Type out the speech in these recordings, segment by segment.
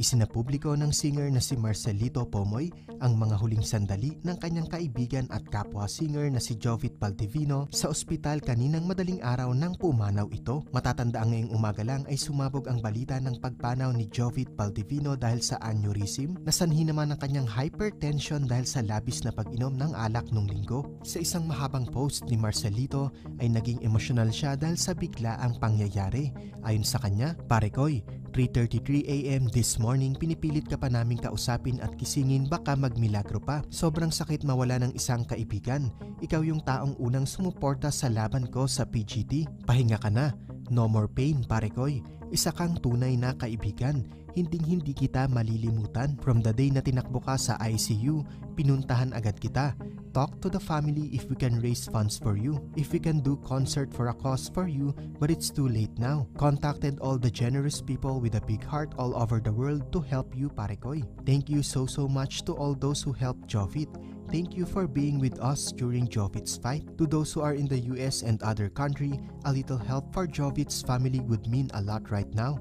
Isinapubliko ng singer na si Marcelito Pomoy ang mga huling sandali ng kanyang kaibigan at kapwa singer na si Jovit Baldivino sa ospital kaninang madaling araw nang pumanaw ito. Matatanda ngayong umaga lang ay sumabog ang balita ng pagpanaw ni Jovit Baldivino dahil sa aneurysm na sanhi naman ng kanyang hypertension dahil sa labis na pag-inom ng alak nung linggo. Sa isang mahabang post ni Marcelito ay naging emosyonal siya dahil sa bigla ang pangyayari. Ayon sa kanya, Parekoy, 3.33am this morning pinipilit ka pa naming kausapin at kisingin baka magmilagro pa. Sobrang sakit mawala ng isang kaibigan. Ikaw yung taong unang sumuporta sa laban ko sa PGT. Pahinga ka na. No more pain, parekoy. Isa kang tunay na kaibigan. Hinding hindi kita malilimutan. From the day na tinakbo ka sa ICU, pinuntahan agad kita. Talk to the family if we can raise funds for you. If we can do concert for a cause for you, but it's too late now. Contacted all the generous people with a big heart all over the world to help you, Parekoy. Thank you so so much to all those who helped Jovit. Thank you for being with us during Jovit's fight. To those who are in the US and other country, a little help for Jovit's family would mean a lot right now.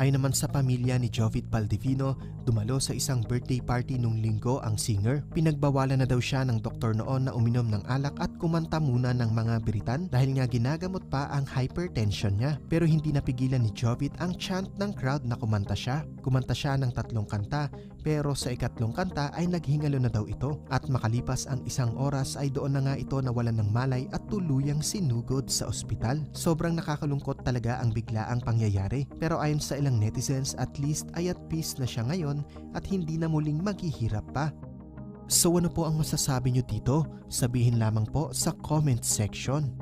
Ay naman sa pamilya ni Jovit Baldivino, dumalo sa isang birthday party nung linggo ang singer. Pinagbawalan na daw siya ng doktor noon na uminom ng alak at kumanta muna ng mga biritan dahil nga ginagamot pa ang hypertension niya. Pero hindi napigilan ni Jovit ang chant ng crowd na kumanta siya. Kumanta siya ng tatlong kanta pero sa ikatlong kanta ay naghingalo na daw ito at makalipas ang isang oras ay doon na nga ito nawalan ng malay at tuluyang sinugod sa ospital. Sobrang nakakalungkot talaga ang biglaang pangyayari pero ayon sa ilang netizens at least ay at peace na siya ngayon at hindi na muling maghihirap pa. So ano po ang masasabi nyo dito? Sabihin lamang po sa comment section.